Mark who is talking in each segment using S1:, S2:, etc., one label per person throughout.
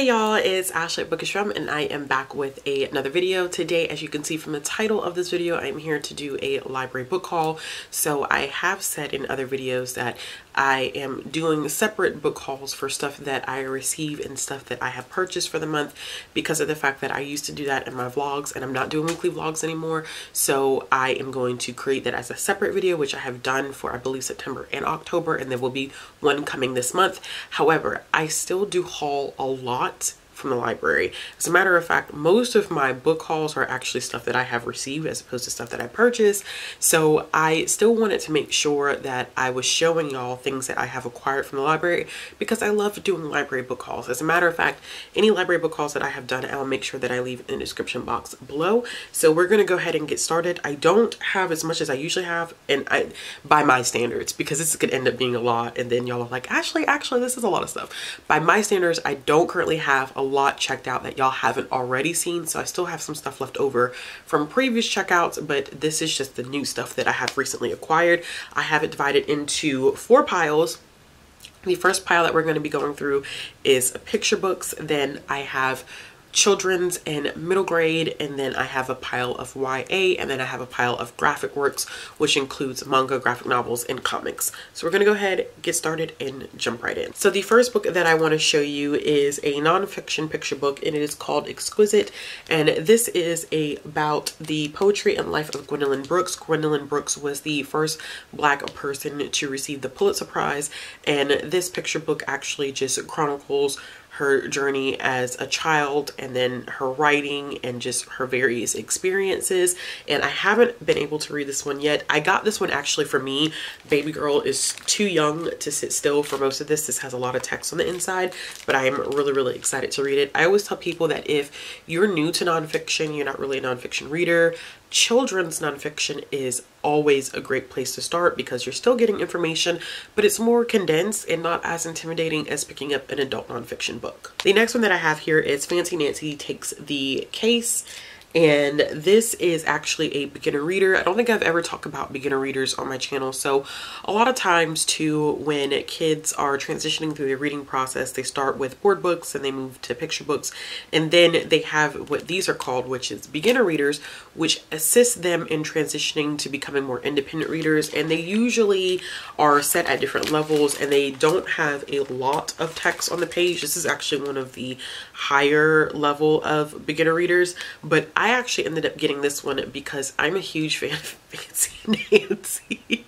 S1: Hey y'all, it's Ashley Bookish Realm and I am back with a, another video. Today, as you can see from the title of this video, I'm here to do a library book haul. So I have said in other videos that I am doing separate book hauls for stuff that I receive and stuff that I have purchased for the month because of the fact that I used to do that in my vlogs and I'm not doing weekly vlogs anymore. So I am going to create that as a separate video, which I have done for I believe September and October and there will be one coming this month. However, I still do haul a lot from the library. As a matter of fact, most of my book hauls are actually stuff that I have received as opposed to stuff that I purchased. So I still wanted to make sure that I was showing y'all things that I have acquired from the library because I love doing library book hauls. As a matter of fact, any library book hauls that I have done, I'll make sure that I leave in the description box below. So we're going to go ahead and get started. I don't have as much as I usually have and I by my standards because this could end up being a lot and then y'all are like, Ashley, actually this is a lot of stuff. By my standards, I don't currently have a lot checked out that y'all haven't already seen. So I still have some stuff left over from previous checkouts, but this is just the new stuff that I have recently acquired. I have it divided into four piles. The first pile that we're going to be going through is picture books. Then I have children's and middle grade and then I have a pile of YA and then I have a pile of graphic works which includes manga, graphic novels, and comics. So we're gonna go ahead, get started, and jump right in. So the first book that I want to show you is a nonfiction picture book and it is called Exquisite and this is a, about the poetry and life of Gwendolyn Brooks. Gwendolyn Brooks was the first black person to receive the Pulitzer Prize and this picture book actually just chronicles her journey as a child and then her writing and just her various experiences. And I haven't been able to read this one yet. I got this one actually for me. Baby girl is too young to sit still for most of this. This has a lot of text on the inside, but I am really, really excited to read it. I always tell people that if you're new to nonfiction, you're not really a nonfiction reader, children's nonfiction is always a great place to start because you're still getting information, but it's more condensed and not as intimidating as picking up an adult nonfiction book. The next one that I have here is Fancy Nancy Takes the Case and this is actually a beginner reader. I don't think I've ever talked about beginner readers on my channel. So a lot of times too, when kids are transitioning through the reading process, they start with board books and they move to picture books. And then they have what these are called, which is beginner readers, which assist them in transitioning to becoming more independent readers. And they usually are set at different levels and they don't have a lot of text on the page. This is actually one of the higher level of beginner readers, but I actually ended up getting this one because I'm a huge fan of Fancy Nancy.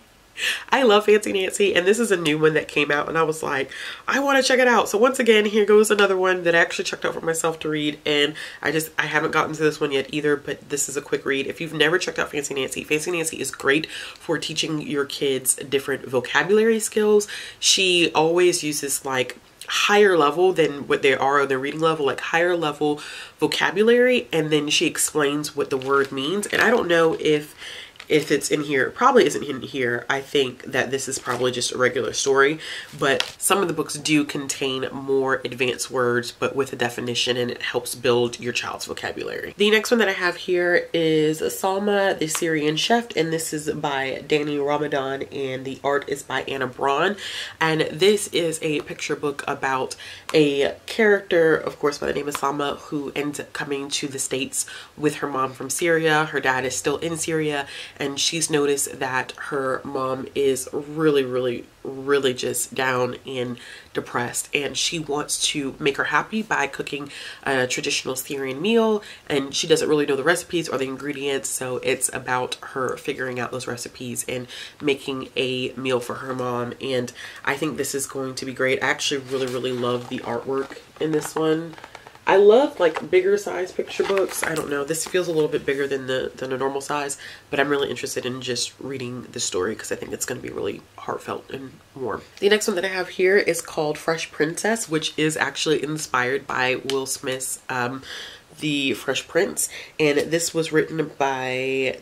S1: I love Fancy Nancy and this is a new one that came out and I was like, I want to check it out. So once again, here goes another one that I actually checked out for myself to read and I just, I haven't gotten to this one yet either, but this is a quick read. If you've never checked out Fancy Nancy, Fancy Nancy is great for teaching your kids different vocabulary skills. She always uses like higher level than what they are on their reading level, like higher level vocabulary. And then she explains what the word means. And I don't know if if it's in here it probably isn't in here i think that this is probably just a regular story. But some of the books do contain more advanced words but with a definition and it helps build your child's vocabulary. The next one that i have here is salma the syrian chef and this is by danny ramadan and the art is by anna bron. And this is a picture book about a character of course by the name of salma who ends up coming to the states with her mom from syria. Her dad is still in syria and she's noticed that her mom is really really really just down and depressed and she wants to make her happy by cooking a traditional Syrian meal and she doesn't really know the recipes or the ingredients so it's about her figuring out those recipes and making a meal for her mom and I think this is going to be great. I actually really really love the artwork in this one. I love like bigger size picture books. I don't know. This feels a little bit bigger than the than a normal size, but I'm really interested in just reading the story because I think it's going to be really heartfelt and warm. The next one that I have here is called Fresh Princess, which is actually inspired by Will Smith's um, The Fresh Prince, and this was written by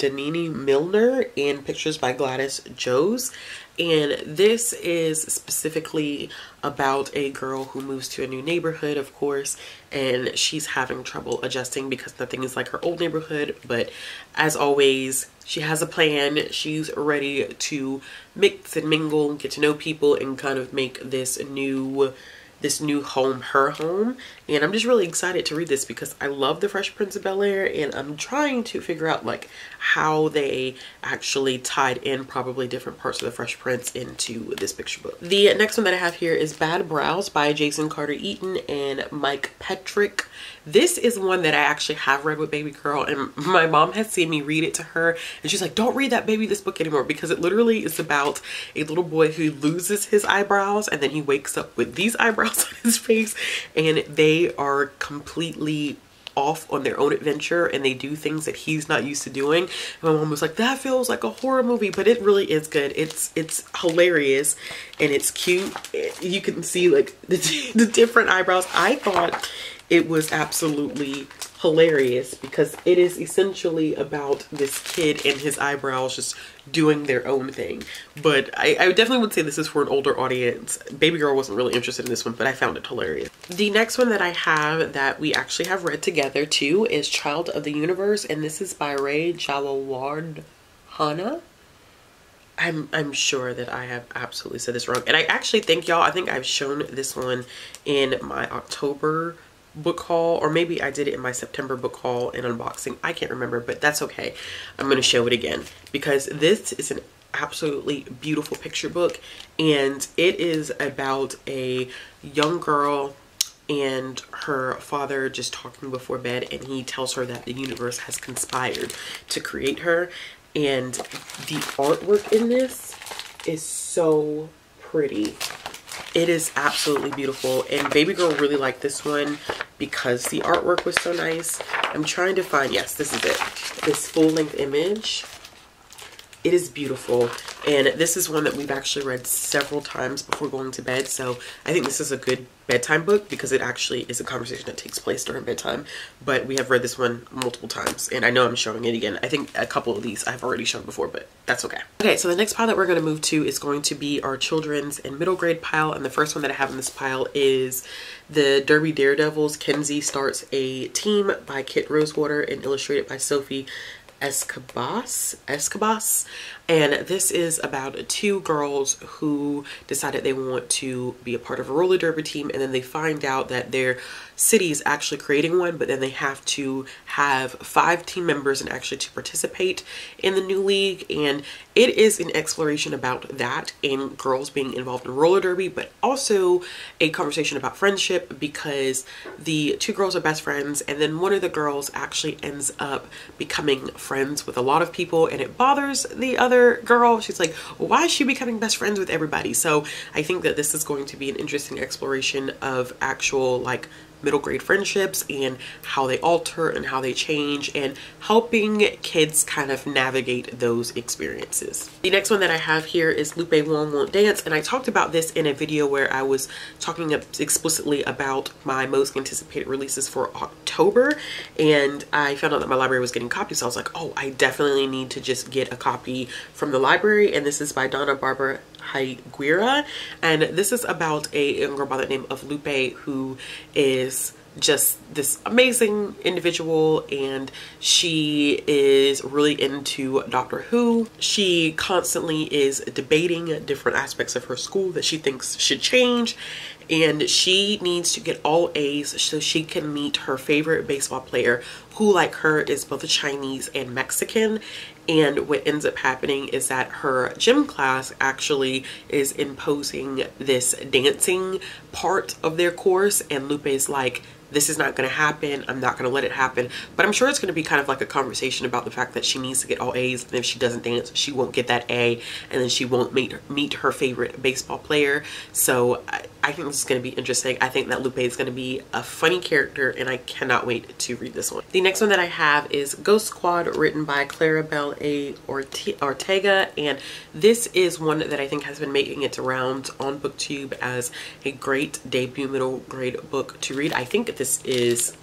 S1: Denene Millner and pictures by Gladys Jose. And this is specifically about a girl who moves to a new neighborhood, of course, and she's having trouble adjusting because nothing is like her old neighborhood. But as always, she has a plan. She's ready to mix and mingle, get to know people, and kind of make this new this new home, her home. And I'm just really excited to read this because I love the Fresh Prince of Bel-Air and I'm trying to figure out like how they actually tied in probably different parts of the Fresh Prince into this picture book. The next one that I have here is Bad Brows by Jason Carter Eaton and Mike Petrik. This is one that I actually have read with baby girl and my mom has seen me read it to her and she's like, don't read that baby this book anymore because it literally is about a little boy who loses his eyebrows and then he wakes up with these eyebrows on his face and they are completely off on their own adventure and they do things that he's not used to doing. And my mom was like, that feels like a horror movie, but it really is good. It's it's hilarious and it's cute. You can see like the, the different eyebrows. I thought it was absolutely hilarious because it is essentially about this kid and his eyebrows just doing their own thing. But I, I, definitely would say this is for an older audience. Baby girl wasn't really interested in this one, but I found it hilarious. The next one that I have that we actually have read together too is Child of the Universe, and this is by Ray Hana. I'm I'm sure that I have absolutely said this wrong. And I actually think y'all, I think I've shown this one in my October book haul or maybe I did it in my September book haul and unboxing. I can't remember, but that's okay. I'm going to show it again because this is an absolutely beautiful picture book and it is about a young girl and her father just talking before bed and he tells her that the universe has conspired to create her and the artwork in this is so pretty it is absolutely beautiful and baby girl really liked this one because the artwork was so nice. I'm trying to find yes this is it. This full-length image it is beautiful. And this is one that we've actually read several times before going to bed. So i think this is a good bedtime book because it actually is a conversation that takes place during bedtime. But we have read this one multiple times and i know i'm showing it again. I think a couple of these i've already shown before but that's okay. Okay so the next pile that we're going to move to is going to be our children's and middle grade pile. And the first one that i have in this pile is the derby daredevils kenzie starts a team by kit rosewater and illustrated by sophie Escabasse, Escabasse, and this is about two girls who decided they want to be a part of a roller derby team and then they find out that their city is actually creating one but then they have to have five team members and actually to participate in the new league. And it is an exploration about that and girls being involved in roller derby but also a conversation about friendship because the two girls are best friends and then one of the girls actually ends up becoming friends with a lot of people and it bothers the other girl. She's like why is she becoming best friends with everybody? So I think that this is going to be an interesting exploration of actual like middle grade friendships and how they alter and how they change and helping kids kind of navigate those experiences. The next one that I have here is Lupe Wong Won't Dance and I talked about this in a video where I was talking explicitly about my most anticipated releases for October and I found out that my library was getting copies so I was like oh I definitely need to just get a copy from the library and this is by Donna Barbara Higuera and this is about a young girl by the name of Lupe who is just this amazing individual and she is really into Doctor Who. She constantly is debating different aspects of her school that she thinks should change and she needs to get all A's so she can meet her favorite baseball player who like her is both a Chinese and Mexican and what ends up happening is that her gym class actually is imposing this dancing part of their course and Lupe is like this is not going to happen. I'm not going to let it happen. But I'm sure it's going to be kind of like a conversation about the fact that she needs to get all A's. And if she doesn't dance, she won't get that A. And then she won't meet, meet her favorite baseball player. So I, think this is going to be interesting. I think that Lupe is going to be a funny character. And I cannot wait to read this one. The next one that I have is Ghost Squad written by Claribel A. Ortega. And this is one that I think has been making its rounds on BookTube as a great debut middle grade book to read. I think this is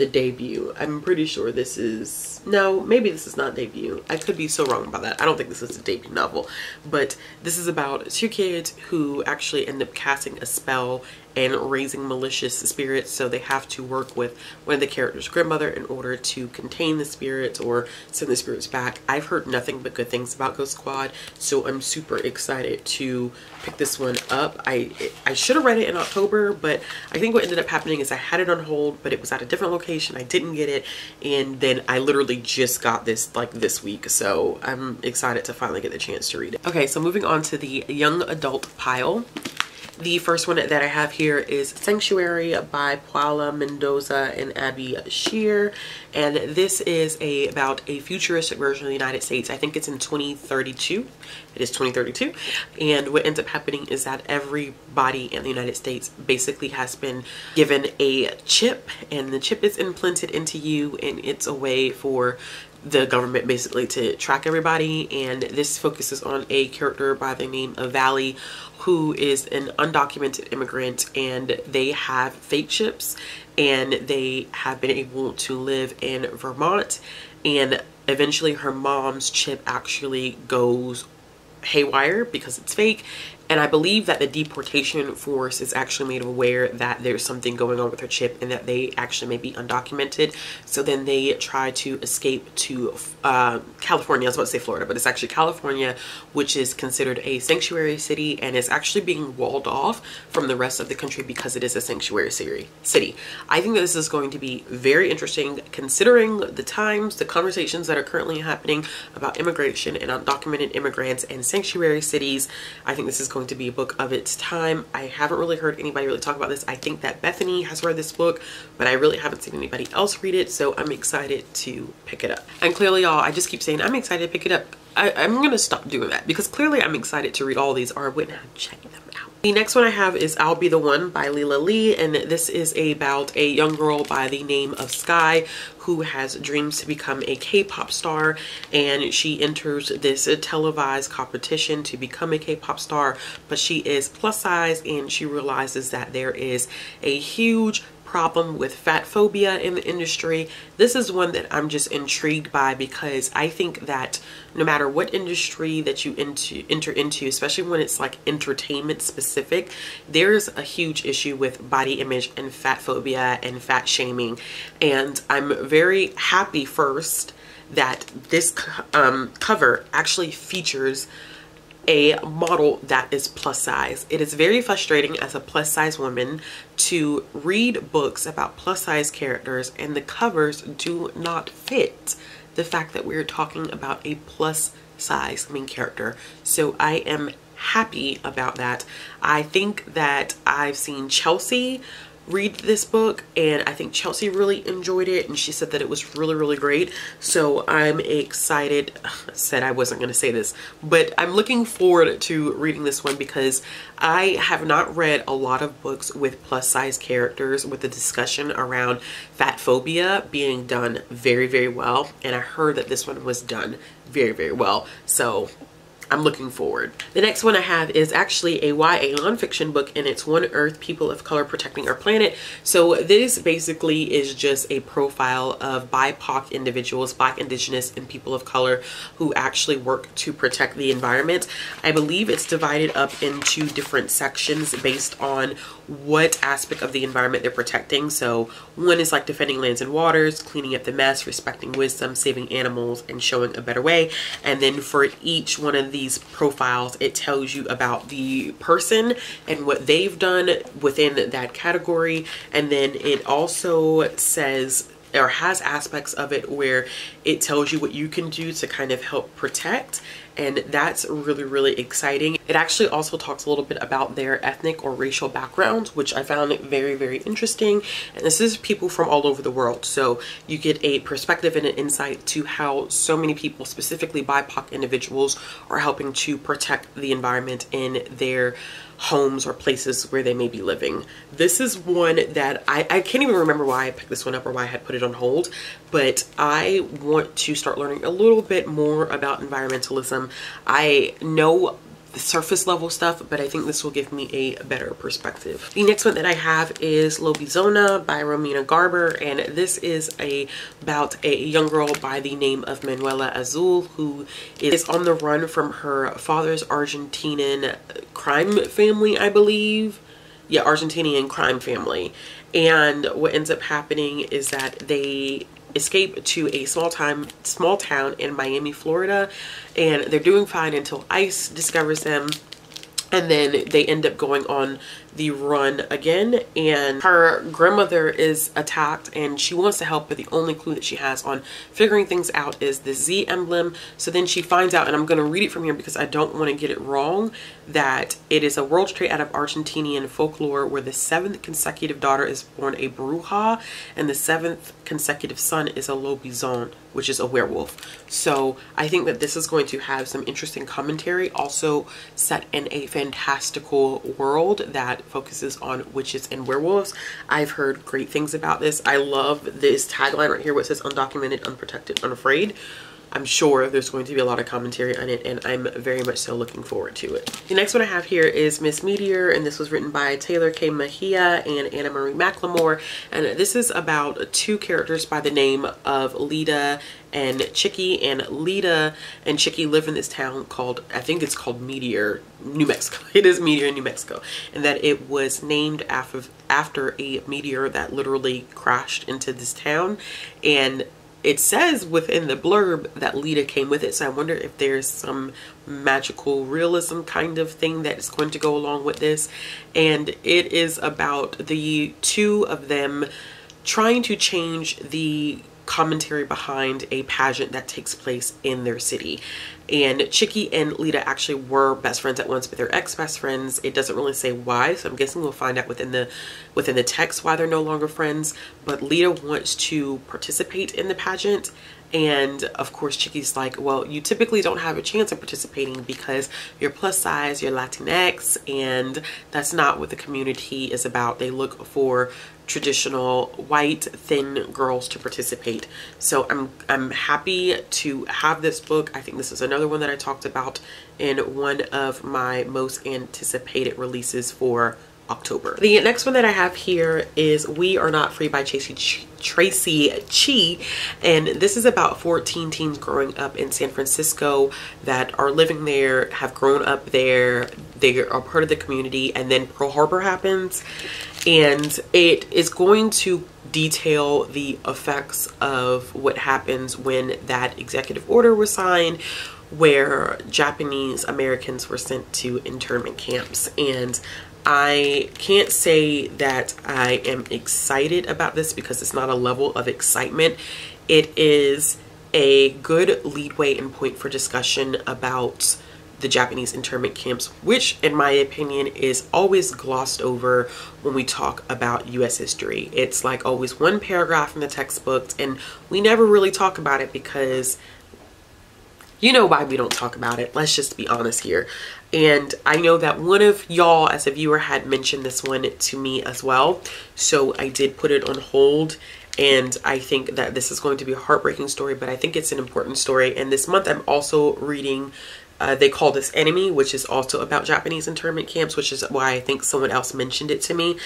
S1: the debut. I'm pretty sure this is, no, maybe this is not debut. I could be so wrong about that. I don't think this is a debut novel, but this is about two kids who actually end up casting a spell and raising malicious spirits. So they have to work with one of the characters' grandmother in order to contain the spirits or send the spirits back. I've heard nothing but good things about Ghost Squad, so I'm super excited to pick this one up. I I should have read it in October, but I think what ended up happening is I had it on hold, but it was at a different location. I didn't get it, and then I literally just got this like this week, so I'm excited to finally get the chance to read it. Okay, so moving on to the young adult pile. The first one that I have here is Sanctuary by Paola Mendoza and Abby Sher. And this is a about a futuristic version of the United States. I think it's in 2032. It is 2032. And what ends up happening is that everybody in the United States basically has been given a chip and the chip is implanted into you and it's a way for the government basically to track everybody and this focuses on a character by the name of Vali who is an undocumented immigrant and they have fake chips and they have been able to live in Vermont and eventually her mom's chip actually goes haywire because it's fake and I believe that the deportation force is actually made aware that there's something going on with her chip and that they actually may be undocumented. So then they try to escape to uh, California. I was about to say Florida, but it's actually California, which is considered a sanctuary city and is actually being walled off from the rest of the country because it is a sanctuary city. I think that this is going to be very interesting considering the times, the conversations that are currently happening about immigration and undocumented immigrants and sanctuary cities. I think this is going going to be a book of its time. I haven't really heard anybody really talk about this. I think that Bethany has read this book, but I really haven't seen anybody else read it, so I'm excited to pick it up. And clearly, y'all, I just keep saying I'm excited to pick it up. I, am going to stop doing that because clearly I'm excited to read all these or I wouldn't have checked them. The next one I have is I'll Be the One by Lyla Lee and this is about a young girl by the name of Sky who has dreams to become a K-pop star and she enters this televised competition to become a K-pop star but she is plus size and she realizes that there is a huge problem with fat phobia in the industry. This is one that I'm just intrigued by because I think that no matter what industry that you into, enter into, especially when it's like entertainment specific, there's a huge issue with body image and fat phobia and fat shaming. And I'm very happy first that this um, cover actually features a model that is plus size. It is very frustrating as a plus size woman to read books about plus size characters and the covers do not fit the fact that we're talking about a plus size main character. So I am happy about that. I think that I've seen Chelsea read this book and I think Chelsea really enjoyed it and she said that it was really really great. So I'm excited. Said I wasn't going to say this but I'm looking forward to reading this one because I have not read a lot of books with plus size characters with the discussion around fat phobia being done very very well and I heard that this one was done very very well. So I'm looking forward. The next one I have is actually a YA nonfiction book and it's One Earth People of Color Protecting Our Planet. So this basically is just a profile of BIPOC individuals, Black, Indigenous, and people of color who actually work to protect the environment. I believe it's divided up into different sections based on what aspect of the environment they're protecting. So one is like defending lands and waters, cleaning up the mess, respecting wisdom, saving animals, and showing a better way. And then for each one of these profiles, it tells you about the person and what they've done within that category. And then it also says or has aspects of it where it tells you what you can do to kind of help protect and that's really really exciting it actually also talks a little bit about their ethnic or racial backgrounds which i found very very interesting and this is people from all over the world so you get a perspective and an insight to how so many people specifically bipoc individuals are helping to protect the environment in their homes or places where they may be living. This is one that I, I can't even remember why I picked this one up or why I had put it on hold, but I want to start learning a little bit more about environmentalism. I know the surface level stuff, but I think this will give me a better perspective. The next one that I have is Lobizona by Romina Garber, and this is a about a young girl by the name of Manuela Azul, who is on the run from her father's Argentinian crime family, I believe yeah, Argentinian crime family. And what ends up happening is that they escape to a small time small town in Miami, Florida, and they're doing fine until ICE discovers them and then they end up going on the run again. And her grandmother is attacked and she wants to help but the only clue that she has on figuring things out is the Z emblem. So then she finds out and I'm going to read it from here because I don't want to get it wrong that it is a world trait out of Argentinian folklore where the seventh consecutive daughter is born a bruja and the seventh consecutive son is a lobizon which is a werewolf. So I think that this is going to have some interesting commentary also set in a fantastical world that focuses on witches and werewolves. I've heard great things about this. I love this tagline right here it says undocumented, unprotected, unafraid. I'm sure there's going to be a lot of commentary on it and I'm very much so looking forward to it. The next one I have here is Miss Meteor and this was written by Tehlor Kay Mejia and Anna Marie McLemore and this is about two characters by the name of Lita and Chicky and Lita and Chicky live in this town called, I think it's called Meteor, New Mexico. It is Meteor, New Mexico. And that it was named after, after a meteor that literally crashed into this town. And it says within the blurb that Lita came with it. So I wonder if there's some magical realism kind of thing that is going to go along with this. And it is about the two of them trying to change the commentary behind a pageant that takes place in their city. And Chicky and Lita actually were best friends at once, but they're ex-best friends. It doesn't really say why, so I'm guessing we'll find out within the within the text why they're no longer friends. But Lita wants to participate in the pageant and of course Chicky's like well you typically don't have a chance of participating because you're plus size you're Latinx and that's not what the community is about they look for traditional white thin girls to participate. So I'm I'm happy to have this book. I think this is another one that I talked about in one of my most anticipated releases for October. The next one that I have here is We Are Not Free by Tracy, Ch Traci Chee. And this is about 14 teens growing up in San Francisco that are living there, have grown up there, they are part of the community, and then Pearl Harbor happens. And it is going to detail the effects of what happens when that executive order was signed where Japanese Americans were sent to internment camps and I can't say that I am excited about this because it's not a level of excitement. It is a good leadway and point for discussion about the Japanese internment camps, which in my opinion is always glossed over when we talk about US history. It's like always one paragraph in the textbooks and we never really talk about it because you know why we don't talk about it. Let's just be honest here. And I know that one of y'all as a viewer had mentioned this one to me as well. So I did put it on hold and I think that this is going to be a heartbreaking story, but I think it's an important story. And this month I'm also reading uh, They Call This Enemy, which is also about Japanese internment camps, which is why I think someone else mentioned it to me.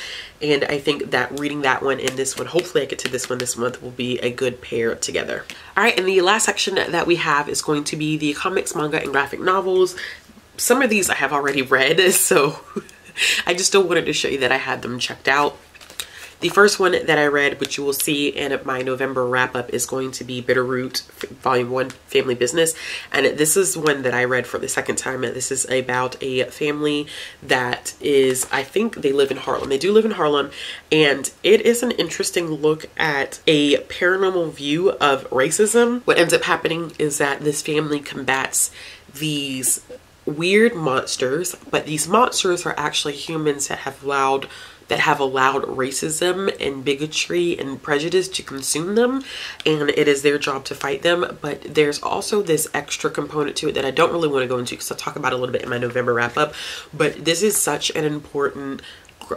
S1: And I think that reading that one and this one, hopefully I get to this one this month, will be a good pair together. All right, and the last section that we have is going to be the comics, manga, and graphic novels. Some of these I have already read, so I just still wanted to show you that I had them checked out. The first one that I read, which you will see in my November wrap up, is going to be Bitterroot Volume 1 Family Business. And this is one that I read for the second time. This is about a family that is, I think they live in Harlem. They do live in Harlem. And it is an interesting look at a paranormal view of racism. What ends up happening is that this family combats these weird monsters, but these monsters are actually humans that have allowed that have allowed racism and bigotry and prejudice to consume them and it is their job to fight them. But there's also this extra component to it that I don't really want to go into because I'll talk about a little bit in my November wrap up but this is such an important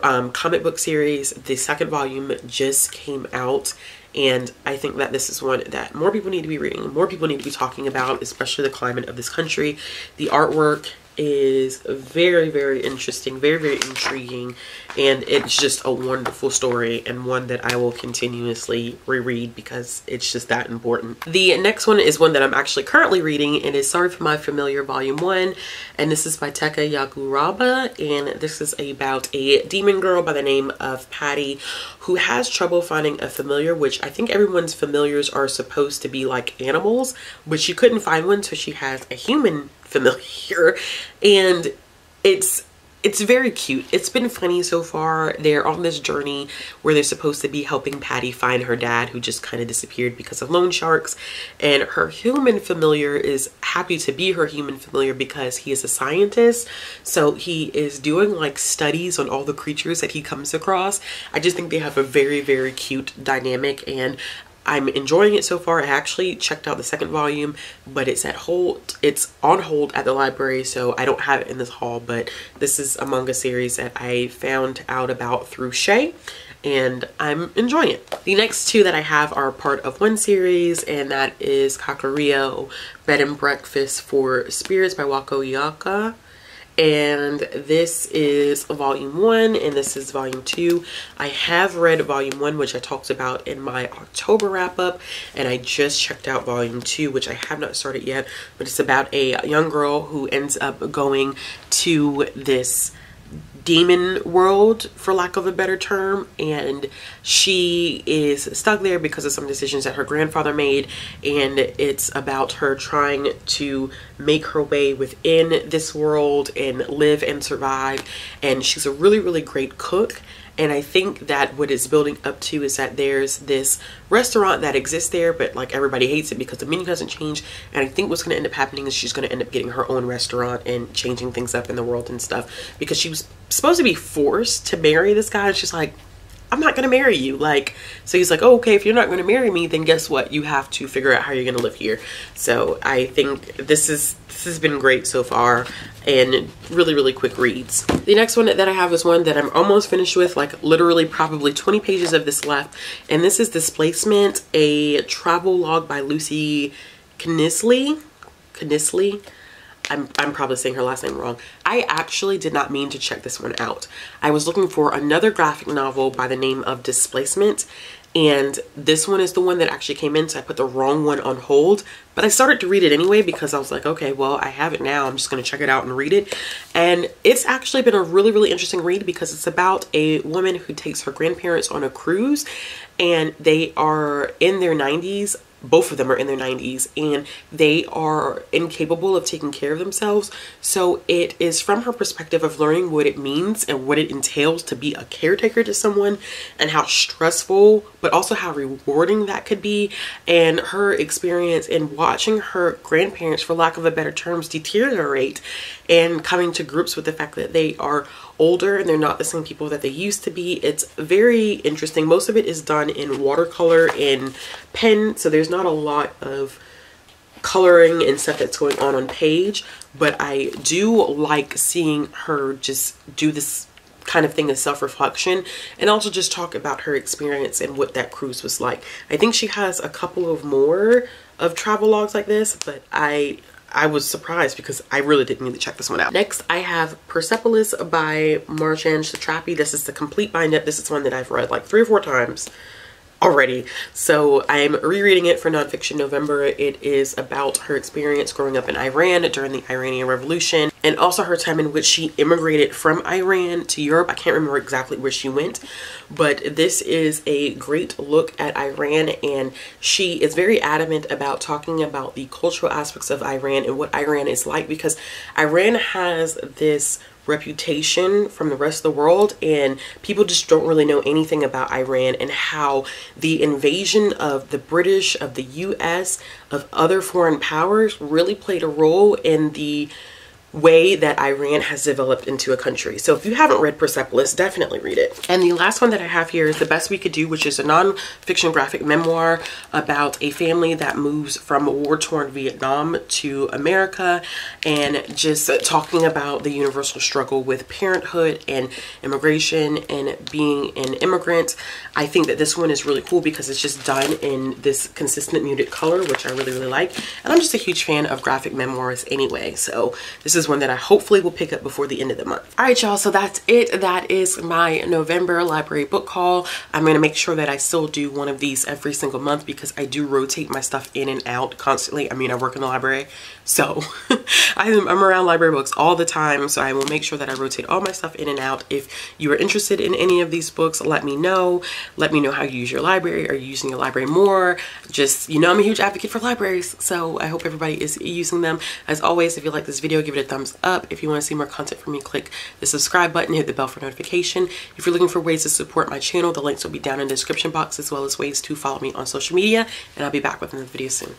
S1: um, comic book series. The second volume just came out and I think that this is one that more people need to be reading more people need to be talking about especially the climate of this country the artwork is very, very interesting, very, very intriguing, and it's just a wonderful story and one that I will continuously reread because it's just that important. The next one is one that I'm actually currently reading. It is Sorry for My Familiar Volume 1, and this is by Tekka Yaguraba, and this is about a demon girl by the name of Patty who has trouble finding a familiar, which I think everyone's familiars are supposed to be like animals, but she couldn't find one, so she has a human familiar. And it's it's very cute. It's been funny so far. They're on this journey where they're supposed to be helping Patty find her dad who just kind of disappeared because of loan sharks. And her human familiar is happy to be her human familiar because he is a scientist. So he is doing like studies on all the creatures that he comes across. I just think they have a very, very cute dynamic and I'm enjoying it so far. I actually checked out the second volume, but it's at hold. It's on hold at the library, so I don't have it in this haul, but this is a manga series that I found out about through Shay and I'm enjoying it. The next two that I have are part of one series and that is Kakuriyo Bed and Breakfast for Spirits by Waco Ioka and this is volume one and this is volume two. I have read volume one which i talked about in my october wrap up and i just checked out volume two which i have not started yet. But it's about a young girl who ends up going to this demon world for lack of a better term and she is stuck there because of some decisions that her grandfather made and it's about her trying to make her way within this world and live and survive and she's a really really great cook and I think that what it's building up to is that there's this restaurant that exists there, but like everybody hates it because the menu hasn't changed. And I think what's going to end up happening is she's going to end up getting her own restaurant and changing things up in the world and stuff because she was supposed to be forced to marry this guy. And she's like, I'm not gonna marry you. Like, so he's like, oh, okay, if you're not gonna marry me, then guess what? You have to figure out how you're gonna live here. So I think this is this has been great so far and really, really quick reads. The next one that I have is one that I'm almost finished with, like literally probably 20 pages of this left. And this is Displacement, a travel log by Lucy Knisley. Knisley. I'm, I'm probably saying her last name wrong. I actually did not mean to check this one out. I was looking for another graphic novel by the name of Displacement and this one is the one that actually came in so I put the wrong one on hold but I started to read it anyway because I was like okay well I have it now I'm just gonna check it out and read it and it's actually been a really really interesting read because it's about a woman who takes her grandparents on a cruise and they are in their 90s both of them are in their 90s and they are incapable of taking care of themselves. So it is from her perspective of learning what it means and what it entails to be a caretaker to someone and how stressful but also how rewarding that could be and her experience in watching her grandparents for lack of a better terms deteriorate and coming to grips with the fact that they are older and they're not the same people that they used to be. It's very interesting. Most of it is done in watercolor and pen, so there's not a lot of coloring and stuff that's going on on page, but I do like seeing her just do this kind of thing of self-reflection and also just talk about her experience and what that cruise was like. I think she has a couple of more of travel logs like this, but I I was surprised because I really didn't need to check this one out. Next, I have Persepolis by Marjane Satrapi. This is the complete bind up. This is one that I've read like three or four times already. So I'm rereading it for Nonfiction November. It is about her experience growing up in Iran during the Iranian Revolution and also her time in which she immigrated from Iran to Europe. I can't remember exactly where she went, but this is a great look at Iran and she is very adamant about talking about the cultural aspects of Iran and what Iran is like because Iran has this reputation from the rest of the world and people just don't really know anything about Iran and how the invasion of the British, of the US, of other foreign powers really played a role in the way that Iran has developed into a country. So if you haven't read Persepolis, definitely read it. And the last one that I have here is The Best We Could Do, which is a non-fiction graphic memoir about a family that moves from war-torn Vietnam to America and just talking about the universal struggle with parenthood and immigration and being an immigrant. I think that this one is really cool because it's just done in this consistent muted color, which I really, really like. And I'm just a huge fan of graphic memoirs anyway. So this is one that I hopefully will pick up before the end of the month. All right, y'all. So that's it. That is my November library book haul. I'm going to make sure that I still do one of these every single month because I do rotate my stuff in and out constantly. I mean, I work in the library, so I'm, I'm around library books all the time. So I will make sure that I rotate all my stuff in and out. If you are interested in any of these books, let me know. Let me know how you use your library. Are you using your library more? Just, you know, I'm a huge advocate for libraries. So I hope everybody is using them. As always, if you like this video, give it a thumbs up. If you want to see more content from me, click the subscribe button, hit the bell for notification. If you're looking for ways to support my channel, the links will be down in the description box as well as ways to follow me on social media. And I'll be back with another video soon.